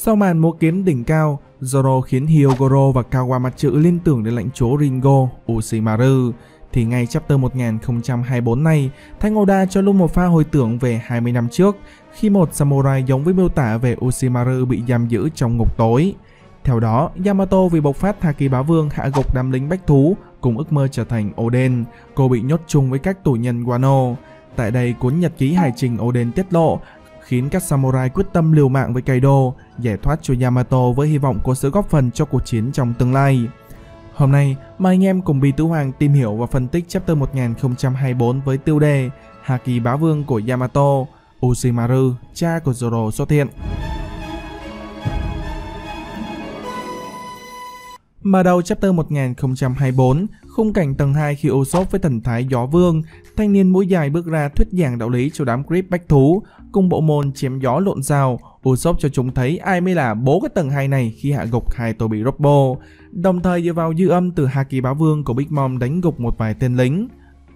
Sau màn múa kiếm đỉnh cao, Zoro khiến Hyogoro và Kawamatsu liên tưởng đến lãnh chúa Ringo Ushimaru. Thì ngay chapter 1024 này, Thanh Oda cho luôn một pha hồi tưởng về 20 năm trước, khi một samurai giống với miêu tả về Ushimaru bị giam giữ trong ngục tối. Theo đó, Yamato vì bộc phát Haki Bá Vương hạ gục đám lính bách thú cùng ước mơ trở thành Oden, cô bị nhốt chung với các tù nhân Wano. Tại đây, cuốn nhật ký hải trình Oden tiết lộ khiến các samurai quyết tâm liều mạng với Kaido, giải thoát cho Yamato với hy vọng có sự góp phần cho cuộc chiến trong tương lai. Hôm nay, mời anh em cùng Bì Tứ Hoàng tìm hiểu và phân tích chapter 1024 với tiêu đề Haki Bá Vương của Yamato, Ushimaru, cha của Zoro xuất hiện. Mở đầu chapter 1024, khung cảnh tầng 2 khi Usopp với thần thái gió vương, thanh niên mũi dài bước ra thuyết giảng đạo lý cho đám creep bách thú, cùng bộ môn chém gió lộn rào, Usopp cho chúng thấy ai mới là bố cái tầng 2 này khi hạ gục hai Toby Robbo, đồng thời dựa vào dư âm từ Haki Bá Vương của Big Mom đánh gục một vài tên lính.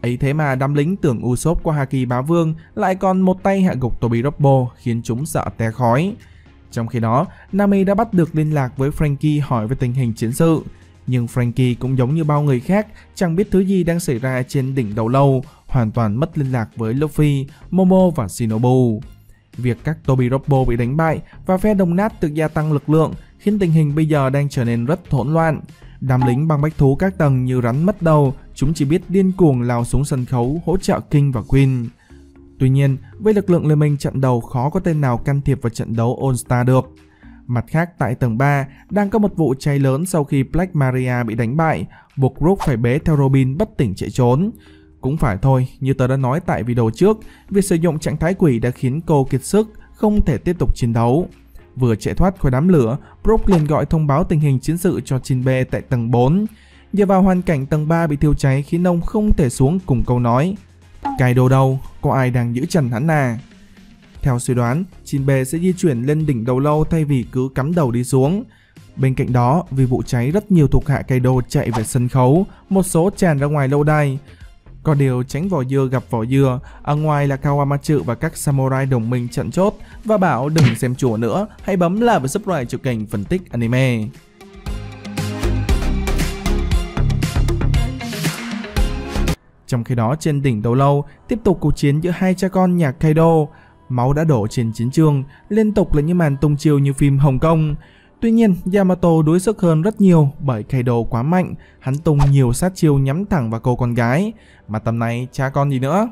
Ấy thế mà đám lính tưởng Usopp qua Haki Bá Vương lại còn một tay hạ gục Toby Robbo khiến chúng sợ té khói. Trong khi đó, Nami đã bắt được liên lạc với Frankie hỏi về tình hình chiến sự. Nhưng Frankie cũng giống như bao người khác, chẳng biết thứ gì đang xảy ra trên đỉnh đầu lâu, hoàn toàn mất liên lạc với Luffy, Momo và Shinobu. Việc các Toby Robbo bị đánh bại và phe đồng nát tự gia tăng lực lượng khiến tình hình bây giờ đang trở nên rất hỗn loạn. Đám lính băng bách thú các tầng như rắn mất đầu, chúng chỉ biết điên cuồng lao xuống sân khấu hỗ trợ King và Queen. Tuy nhiên, với lực lượng liên minh trận đầu khó có tên nào can thiệp vào trận đấu All Star được. Mặt khác, tại tầng 3, đang có một vụ cháy lớn sau khi Black Maria bị đánh bại, buộc Rook phải bế theo Robin bất tỉnh chạy trốn. Cũng phải thôi, như tớ đã nói tại video trước, việc sử dụng trạng thái quỷ đã khiến cô kiệt sức, không thể tiếp tục chiến đấu. Vừa chạy thoát khỏi đám lửa, Brook liền gọi thông báo tình hình chiến sự cho Jinbe tại tầng 4. Nhờ vào hoàn cảnh tầng 3 bị thiêu cháy khiến ông không thể xuống cùng câu nói Kaido đâu, có ai đang giữ trần hắn à? Theo suy đoán, Jinbe sẽ di chuyển lên đỉnh đầu lâu thay vì cứ cắm đầu đi xuống. Bên cạnh đó, vì vụ cháy rất nhiều thuộc hạ Kaido chạy về sân khấu, một số tràn ra ngoài lâu đài. Có điều tránh vỏ dưa gặp vỏ dưa, ở ngoài là Kawamatsu và các samurai đồng minh chặn chốt và bảo đừng xem chùa nữa, hãy bấm like và subscribe cho kênh phân tích anime. Trong khi đó trên đỉnh đầu lâu, tiếp tục cuộc chiến giữa hai cha con nhà Kaido. Máu đã đổ trên chiến trường, liên tục là những màn tung chiêu như phim Hồng Kông. Tuy nhiên, Yamato đối sức hơn rất nhiều bởi Kaido quá mạnh, hắn tung nhiều sát chiêu nhắm thẳng vào cô con gái. Mà tầm này cha con gì nữa?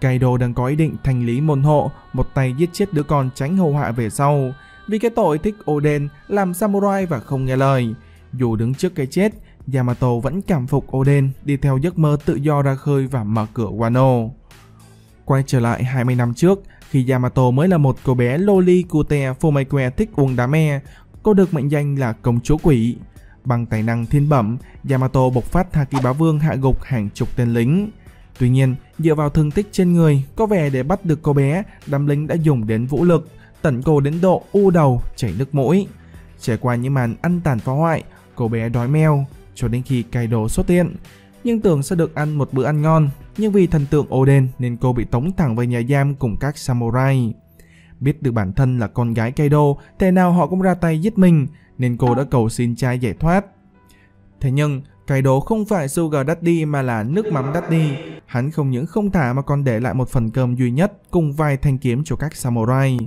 Kaido đang có ý định thành lý môn hộ, một tay giết chết đứa con tránh hậu họa về sau. Vì cái tội thích Oden, làm samurai và không nghe lời. Dù đứng trước cái chết, Yamato vẫn cảm phục Oden đi theo giấc mơ tự do ra khơi và mở cửa Wano. Quay trở lại 20 năm trước, khi Yamato mới là một cô bé Loli Cute Fumeque thích uống đá me, cô được mệnh danh là công chúa quỷ. Bằng tài năng thiên bẩm, Yamato bộc phát Haki Bá Vương hạ gục hàng chục tên lính. Tuy nhiên, dựa vào thương tích trên người, có vẻ để bắt được cô bé, đám lính đã dùng đến vũ lực, tận cô đến độ u đầu, chảy nước mũi. Trải qua những màn ăn tàn phá hoại, cô bé đói meo, cho đến khi Kaido xuất hiện. Nhưng tưởng sẽ được ăn một bữa ăn ngon, nhưng vì thần tượng Oden nên cô bị tống thẳng về nhà giam cùng các samurai. Biết được bản thân là con gái Kaido, thế nào họ cũng ra tay giết mình, nên cô đã cầu xin trai giải thoát. Thế nhưng, Kaido không phải Sugar Daddy mà là nước mắm Daddy. Hắn không những không thả mà còn để lại một phần cơm duy nhất cùng vài thanh kiếm cho các samurai.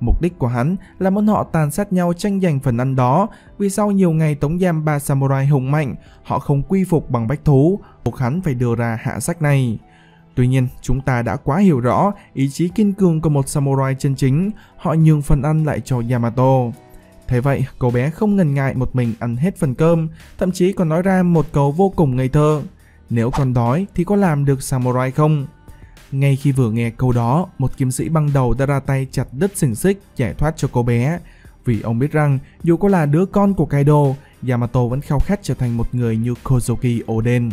Mục đích của hắn là muốn họ tàn sát nhau tranh giành phần ăn đó, vì sau nhiều ngày tống giam ba samurai hùng mạnh, họ không quy phục bằng bách thú, buộc hắn phải đưa ra hạ sách này. Tuy nhiên, chúng ta đã quá hiểu rõ ý chí kiên cường của một samurai chân chính, họ nhường phần ăn lại cho Yamato. Thế vậy, cô bé không ngần ngại một mình ăn hết phần cơm, thậm chí còn nói ra một câu vô cùng ngây thơ. Nếu còn đói thì có làm được samurai không? Ngay khi vừa nghe câu đó, một kiếm sĩ băng đầu đã ra tay chặt đứt xiềng xích giải thoát cho cô bé. Vì ông biết rằng dù có là đứa con của Kaido, Yamato vẫn khao khát trở thành một người như Kozuki Oden.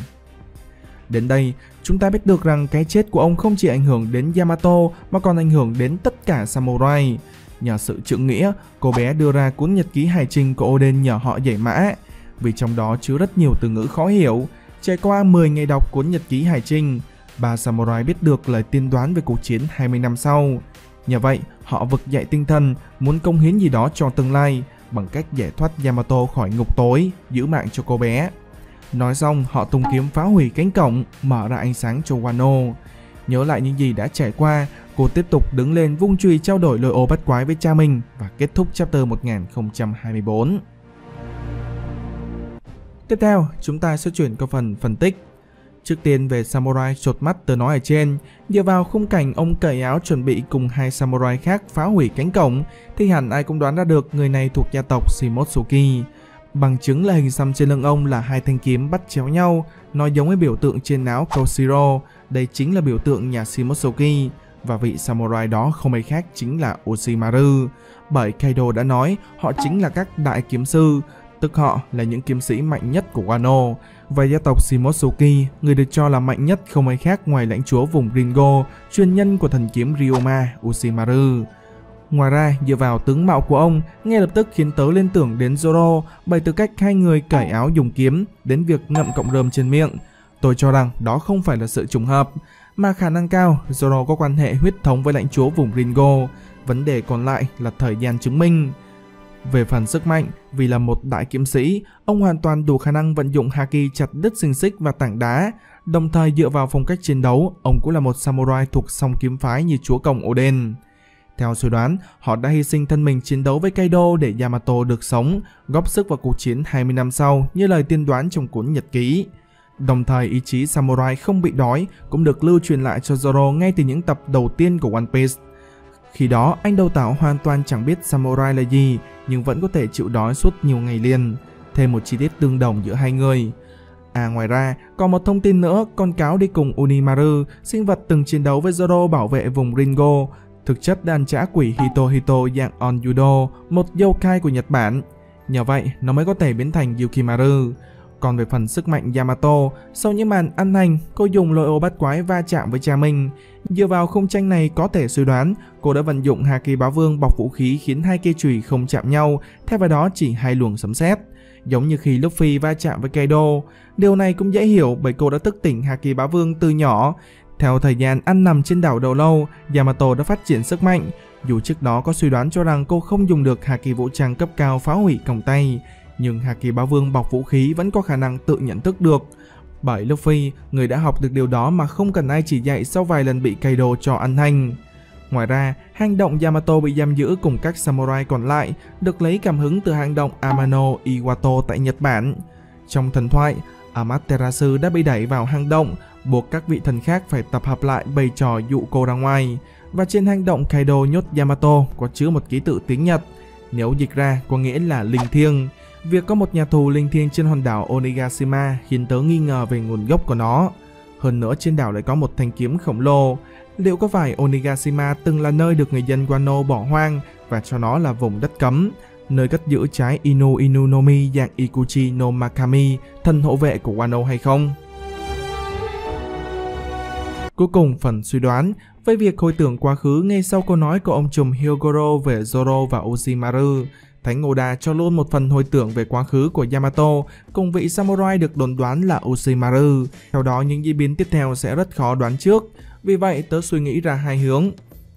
Đến đây, chúng ta biết được rằng cái chết của ông không chỉ ảnh hưởng đến Yamato mà còn ảnh hưởng đến tất cả samurai. Nhờ sự trượng nghĩa, cô bé đưa ra cuốn nhật ký hải trình của Oden nhờ họ giải mã. Vì trong đó chứa rất nhiều từ ngữ khó hiểu. Trải qua 10 ngày đọc cuốn nhật ký hải trình, ba samurai biết được lời tiên đoán về cuộc chiến 20 năm sau. Nhờ vậy, họ vực dậy tinh thần, muốn công hiến gì đó cho tương lai bằng cách giải thoát Yamato khỏi ngục tối, giữ mạng cho cô bé. Nói xong, họ tung kiếm phá hủy cánh cổng, mở ra ánh sáng cho Wano. Nhớ lại những gì đã trải qua, cô tiếp tục đứng lên vung chùy trao đổi lôi ô bắt quái với cha mình và kết thúc chapter 1024. Tiếp theo, chúng ta sẽ chuyển qua phần phân tích. Trước tiên về samurai chột mắt tớ nói ở trên, dựa vào khung cảnh ông cởi áo chuẩn bị cùng hai samurai khác phá hủy cánh cổng, thì hẳn ai cũng đoán ra được người này thuộc gia tộc Shimotsuki. Bằng chứng là hình xăm trên lưng ông là hai thanh kiếm bắt chéo nhau, nó giống với biểu tượng trên áo Koshiro, đây chính là biểu tượng nhà Shimotsuki, và vị samurai đó không ai khác chính là Oshimaru. Bởi Kaido đã nói họ chính là các đại kiếm sư, tức họ là những kiếm sĩ mạnh nhất của Wano. Và gia tộc Shimotsuki, người được cho là mạnh nhất không ai khác ngoài lãnh chúa vùng Ringo, truyền nhân của thần kiếm Ryoma Ushimaru. Ngoài ra, dựa vào tướng mạo của ông, ngay lập tức khiến tớ liên tưởng đến Zoro bởi từ cách hai người cởi áo dùng kiếm đến việc ngậm cộng rơm trên miệng. Tôi cho rằng đó không phải là sự trùng hợp, mà khả năng cao Zoro có quan hệ huyết thống với lãnh chúa vùng Ringo. Vấn đề còn lại là thời gian chứng minh. Về phần sức mạnh, vì là một đại kiếm sĩ, ông hoàn toàn đủ khả năng vận dụng Haki chặt đứt sinh xích và tảng đá. Đồng thời dựa vào phong cách chiến đấu, ông cũng là một samurai thuộc song kiếm phái như chúa công Oden. Theo suy đoán, họ đã hy sinh thân mình chiến đấu với Kaido để Yamato được sống, góp sức vào cuộc chiến 20 năm sau như lời tiên đoán trong cuốn nhật ký. Đồng thời ý chí samurai không bị đói cũng được lưu truyền lại cho Zoro ngay từ những tập đầu tiên của One Piece. Khi đó, anh đầu tảo hoàn toàn chẳng biết samurai là gì, nhưng vẫn có thể chịu đói suốt nhiều ngày liền. Thêm một chi tiết tương đồng giữa hai người. À ngoài ra, còn một thông tin nữa, con cáo đi cùng Unimaru, sinh vật từng chiến đấu với Zoro bảo vệ vùng Ringo, thực chất đàn trả quỷ Hitohito dạng Onyudo, một yokai của Nhật Bản. Nhờ vậy, nó mới có thể biến thành Yukimaru. Còn về phần sức mạnh Yamato, sau những màn ăn hành, cô dùng lôi ô bắt quái va chạm với cha mình. Dựa vào không tranh này có thể suy đoán, cô đã vận dụng Haki Bá Vương bọc vũ khí khiến hai cây chùy không chạm nhau, thay vào đó chỉ hai luồng sấm sét. Giống như khi Luffy va chạm với Kaido, điều này cũng dễ hiểu bởi cô đã thức tỉnh Haki Bá Vương từ nhỏ. Theo thời gian ăn nằm trên đảo đầu lâu, Yamato đã phát triển sức mạnh. Dù trước đó có suy đoán cho rằng cô không dùng được Haki vũ trang cấp cao phá hủy còng tay, nhưng Haki Bá Vương bọc vũ khí vẫn có khả năng tự nhận thức được. Bởi Luffy, người đã học được điều đó mà không cần ai chỉ dạy sau vài lần bị Kaido cho ăn hành. Ngoài ra, hang động Yamato bị giam giữ cùng các samurai còn lại được lấy cảm hứng từ hang động Amano Iwato tại Nhật Bản. Trong thần thoại, Amaterasu đã bị đẩy vào hang động, buộc các vị thần khác phải tập hợp lại bày trò dụ cô ra ngoài. Và trên hang động Kaido nhốt Yamato có chứa một ký tự tiếng Nhật. Nếu dịch ra có nghĩa là linh thiêng. Việc có một nhà tù linh thiêng trên hòn đảo Onigashima khiến tớ nghi ngờ về nguồn gốc của nó. Hơn nữa trên đảo lại có một thanh kiếm khổng lồ. Liệu có phải Onigashima từng là nơi được người dân Wano bỏ hoang và cho nó là vùng đất cấm, nơi cất giữ trái Inu Inu no Mi dạng Ikuchi no Makami, thần hộ vệ của Wano hay không? Cuối cùng phần suy đoán với việc hồi tưởng quá khứ ngay sau câu nói của ông trùm Hyogoro về Zoro và Orochimaru, Thánh Oda cho luôn một phần hồi tưởng về quá khứ của Yamato cùng vị samurai được đồn đoán là Orochimaru. Theo đó những diễn biến tiếp theo sẽ rất khó đoán trước, vì vậy tớ suy nghĩ ra hai hướng.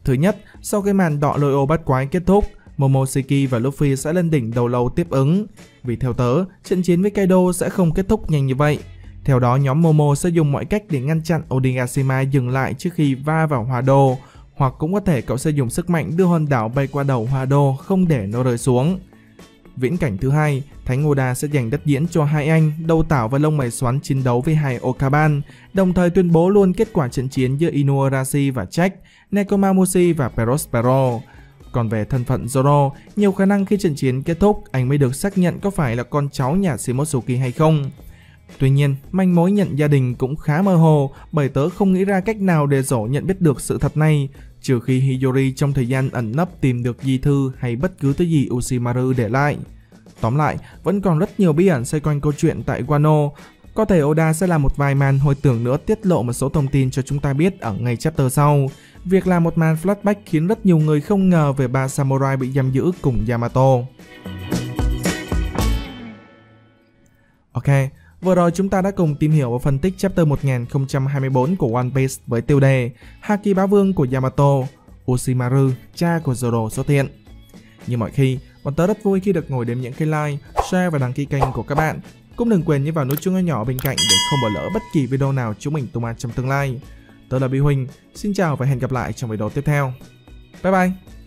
Thứ nhất, sau cái màn đọ lôi ô bắt quái kết thúc, Momoshiki và Luffy sẽ lên đỉnh đầu lâu tiếp ứng. Vì theo tớ, trận chiến với Kaido sẽ không kết thúc nhanh như vậy. Theo đó, nhóm Momo sẽ dùng mọi cách để ngăn chặn Onigashima dừng lại trước khi va vào Hoa Đô, hoặc cũng có thể cậu sẽ dùng sức mạnh đưa hòn đảo bay qua đầu Hoa Đô không để nó rơi xuống. Viễn cảnh thứ hai, Thánh Oda sẽ dành đất diễn cho hai anh, Đầu Tảo và Lông Mày Xoắn chiến đấu với hai Okaban, đồng thời tuyên bố luôn kết quả trận chiến giữa Inuarashi và Jack, Nekomamushi và Perospero. Còn về thân phận Zoro, nhiều khả năng khi trận chiến kết thúc, anh mới được xác nhận có phải là con cháu nhà Shimotsuki hay không. Tuy nhiên, manh mối nhận gia đình cũng khá mơ hồ bởi tớ không nghĩ ra cách nào để Dỗ nhận biết được sự thật này, trừ khi Hiyori trong thời gian ẩn nấp tìm được di thư hay bất cứ thứ gì Ushimaru để lại. Tóm lại, vẫn còn rất nhiều bí ẩn xoay quanh câu chuyện tại Wano. Có thể Oda sẽ làm một vài màn hồi tưởng nữa tiết lộ một số thông tin cho chúng ta biết ở ngay chapter sau. Việc làm một màn flashback khiến rất nhiều người không ngờ về ba samurai bị giam giữ cùng Yamato. Ok, Vừa rồi chúng ta đã cùng tìm hiểu và phân tích chapter 1024 của One Piece với tiêu đề Haki Bá Vương của Yamato, Ushimaru, cha của Zoro xuất hiện. Như mọi khi, bọn tớ rất vui khi được ngồi đếm những cái like, share và đăng ký kênh của các bạn. Cũng đừng quên nhấn vào nút chuông nhỏ bên cạnh để không bỏ lỡ bất kỳ video nào chúng mình tung ra trong tương lai. Tớ là Bi Huỳnh, xin chào và hẹn gặp lại trong video tiếp theo. Bye bye!